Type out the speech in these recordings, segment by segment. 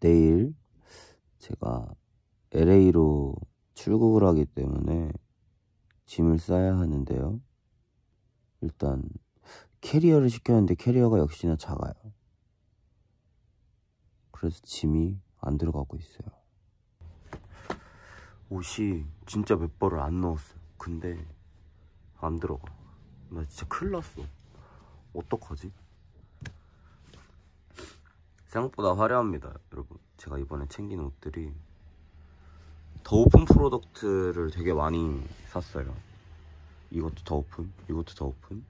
내일 제가 LA로 출국을 하기 때문에 짐을 싸야 하는데요. 일단 캐리어를 시켰는데 캐리어가 역시나 작아요. 그래서 짐이 안 들어가고 있어요. 옷이 진짜 몇 벌을 안 넣었어요. 근데 안 들어가. 나 진짜 큰일 났어. 어떡하지? 생각보다 화려합니다, 여러분. 제가 이번에 챙긴 옷들이 The Open Product를 되게 많이 샀어요. 이것도 The Open, 이것도 The Open.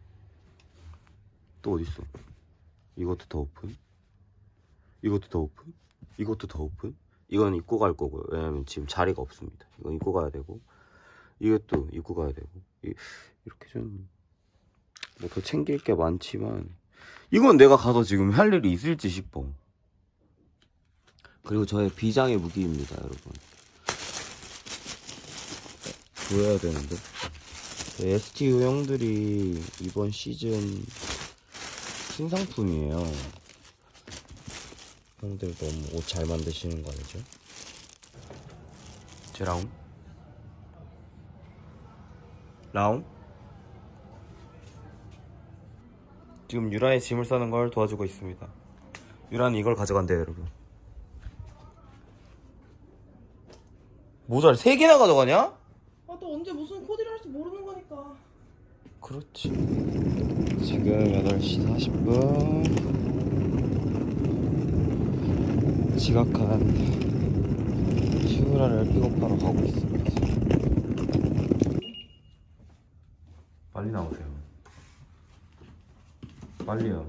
또 어딨어? 이것도 The Open. 이것도 The Open. 이것도 The Open. 이건 입고 갈 거고요. 왜냐면 지금 자리가 없습니다. 이건 입고 가야 되고. 이것도 입고 가야 되고. 이, 이렇게 좀, 뭐 더 챙길 게 많지만, 이건 내가 가서 지금 할 일이 있을지 싶어. 그리고 저의 비장의 무기입니다, 여러분. 보여야 되는데. STU 형들이 이번 시즌 신상품이에요. 형들 너무 옷 잘 만드시는 거 아니죠? 제 라움? 라움? 지금 유라의 짐을 싸는 걸 도와주고 있습니다. 유라는 이걸 가져간대요, 여러분. 모자를 3개나 가져가냐? 아, 또 언제 무슨 코디를 할지 모르는 거니까. 그렇지. 지금 8시 40분. 지각한 시우라를 픽업하러 가고 있습니다. 빨리 나오세요. 빨리요.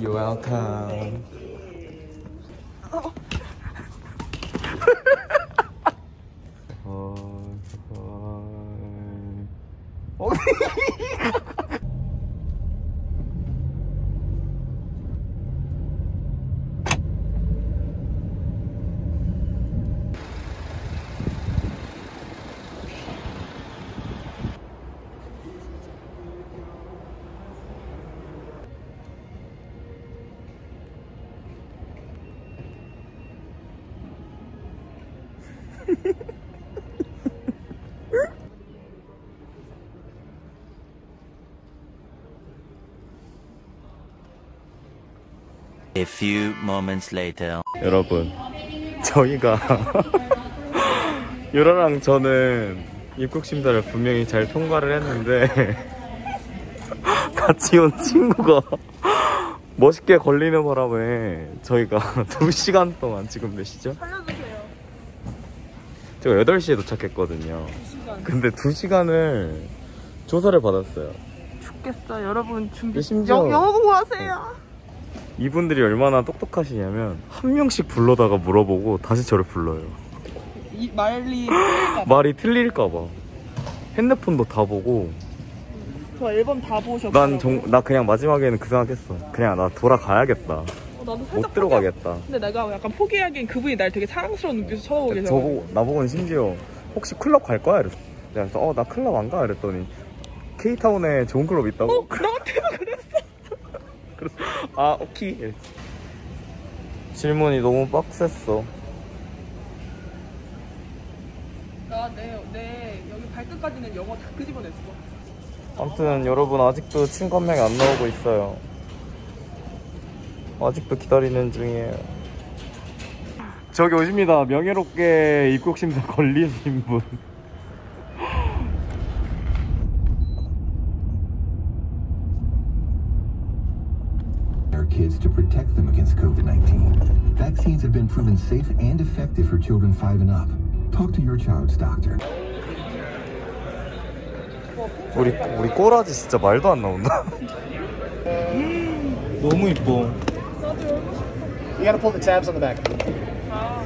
You're welcome. 어, 어. A few moments later. 여러분, 저희가 유라랑 저는 입국 심사를 분명히 잘 통과를 했는데 같이 온 친구가 멋있게 걸리는 바람에 저희가 2시간 동안 지금 몇 시죠? 제가 8시에 도착했거든요. 근데 2시간을 조사를 받았어요. 죽겠어. 여러분 준비. 심지어- 영, 영어 공부하세요. 이분들이 얼마나 똑똑하시냐면 한 명씩 불러다가 물어보고 다시 저를 불러요. 이 말리. 틀릴까 봐. 말이 틀릴까봐. 핸드폰도 다 보고 저 앨범 다 보셨고. 난 정, 나 그냥 마지막에는 그 생각했어. 그냥 나 돌아가야겠다. 어, 나도 살짝 못 들어가겠다. 포기- 근데 내가 약간 포기하기엔 그분이 날 되게 사랑스러운 눈빛으로 쳐다보고 계셔. 저보고 나보고는 심지어 혹시 클럽 갈 거야? 이랬어. 내가 그래서 어나 클럽 안 가. 이랬더니 K타운에 좋은 클럽 있다고. 어, 나한테도 그랬어. 그래서 아 오케이. 이랬지. 질문이 너무 빡셌어. 나내 내 여기 발끝까지는 영어 다 끄집어냈어. 아무튼 여러분 아직도 친구 한 명이 안 나오고 있어요. 아직도 기다리는 중이에요. 저기 오십니다. 명예롭게 입국 심사 걸리신 분. our kids to protect them against COVID 19. Vaccines have been proven safe and effective for children 5 and up. Talk to your child's doctor. 우리 우리 꼬라지 진짜 말도 안 나온다. 너무 이뻐. You gotta pull the tabs on the back. Oh.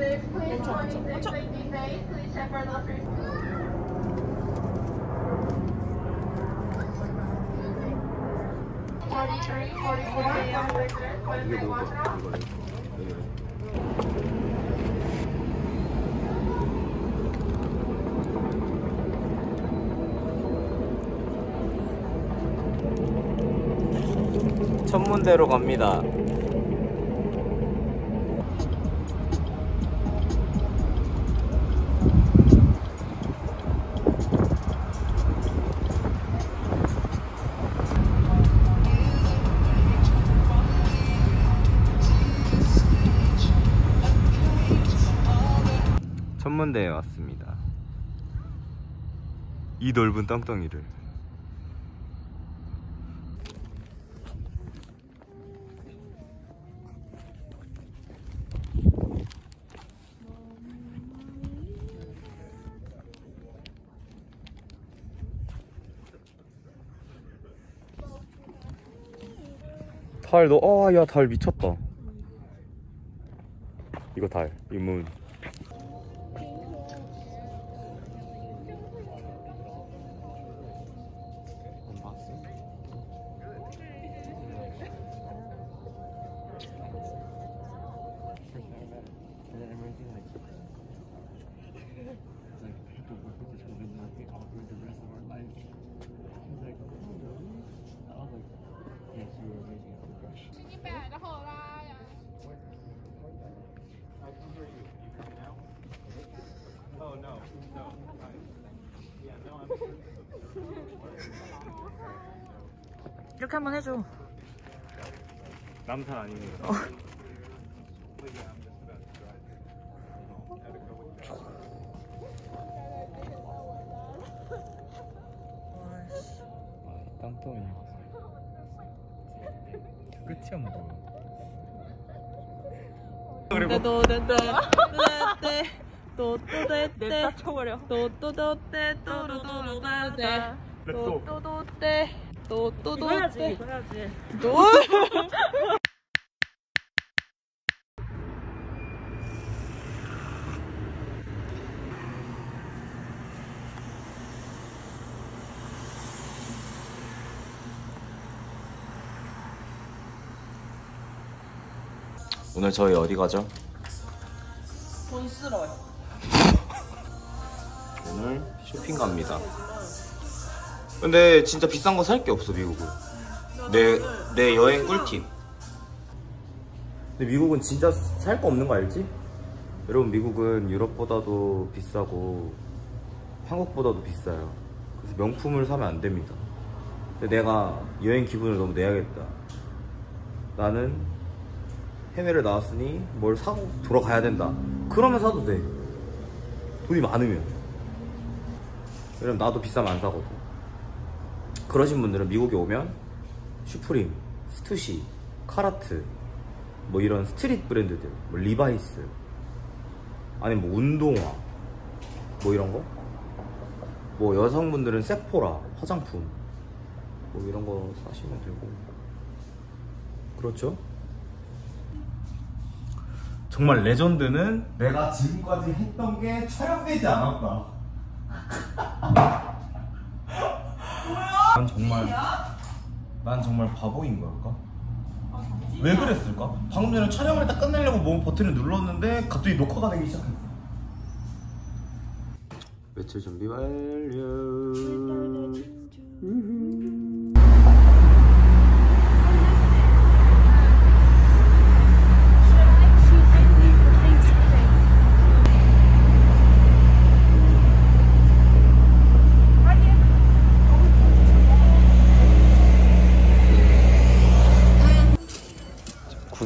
이거 천문대로 갑니다. 천문대에 왔습니다. 이 넓은 땅덩이를. 달, 너, 아, 야, 달 미쳤다. 이거 달, 이 문. 이렇게 한번 해줘. 남산 아닙니다. 아, 이 땅덩이. 끝이야 뭐. 또또 됐대. 됐대. 또또 됐대. 내 쳐버려. 또또또 때 또루루루 됐대. 또또또 때. 또또또 때. 이거 해야지. 또. 오늘 저희 어디 가죠? 돈 쓸어요. 오늘 쇼핑 갑니다. 근데 진짜 비싼 거 살 게 없어 미국은. 내 내 여행 꿀팁. 근데 미국은 진짜 살 거 없는 거 알지? 여러분 미국은 유럽보다도 비싸고 한국보다도 비싸요. 그래서 명품을 사면 안 됩니다. 근데 내가 여행 기분을 너무 내야겠다. 나는 해외를 나왔으니 뭘 사고 돌아가야 된다. 그러면 사도 돼. 돈이 많으면. 왜냐면 나도 비싸면 안 사거든. 그러신 분들은 미국에 오면 Supreme, Stussy, Carhartt, 뭐 이런 street 브랜드들, 뭐 리바이스, 아니면 뭐 운동화, 뭐 이런 거? 뭐 여성분들은 Sephora, 화장품, 뭐 이런 거 사시면 되고. 그렇죠? 정말 레전드는 내가 지금까지 했던 게 촬영되지 않았다. 난 정말 난 정말 바보인 걸까? 왜 그랬을까? 방금 전에 촬영을 딱 끝내려고 뭐 버튼을 눌렀는데 갑자기 녹화가 되기 시작했어. 외출 준비 완료.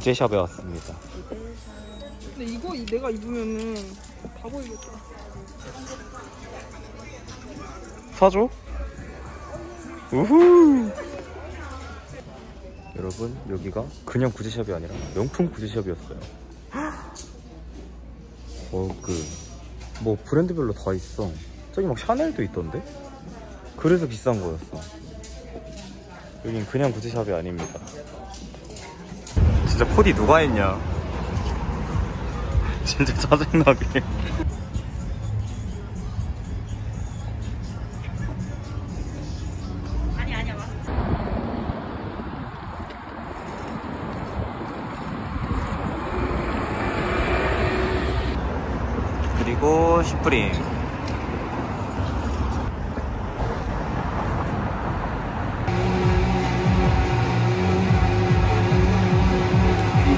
구제샵에 왔습니다. 근데 이거 이- 내가 입으면은 다 보이겠다. 사줘? 우후! 여러분 여기가 그냥 구제샵이 아니라 명품 구제샵이었어요. 어그 뭐 브랜드별로 다 있어. 저기 막 샤넬도 있던데? 그래서 비싼 거였어. 여긴 그냥 구제샵이 아닙니다. 진짜 코디 누가 했냐? 진짜 짜증나게.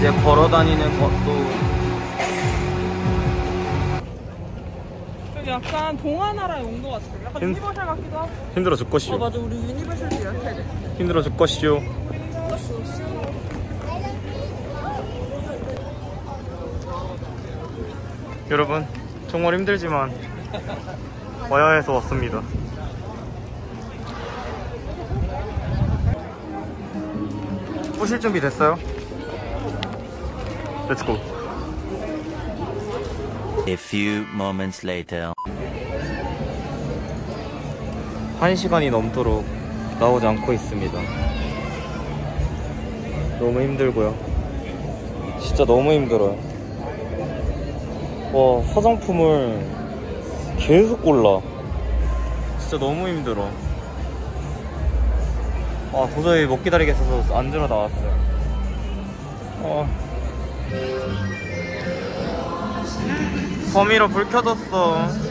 이제 걸어 다니는 것도 여기 약간 동화나라에 온것 같아. 약간 힘- Universal 같기도 하고. 힘들어 죽것이오. 어 맞아 우리 Universal도 예약해야 돼. 힘들어 죽것이오. 여러분 정말 힘들지만 와야 해서 왔습니다. 오실 준비 됐어요? Let's go. A few moments later. 한 시간이 넘도록 나오지 않고 있습니다. 너무 힘들고요. 진짜 너무 힘들어요. 와, 화장품을 계속 골라. 진짜 너무 힘들어. 아, 도저히 못 기다리겠어서 앉으러 나왔어요. 거미로 불 켜졌어.